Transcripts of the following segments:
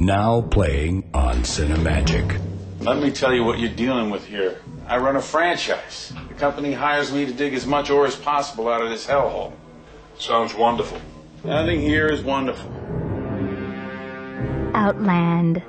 Now playing on Cinemagic. Let me tell you what you're dealing with here. I run a franchise. The company hires me to dig as much ore as possible out of this hellhole. Sounds wonderful. Nothing here is wonderful. Outland.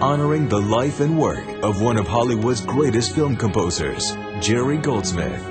Honoring the life and work of one of Hollywood's greatest film composers, Jerry Goldsmith.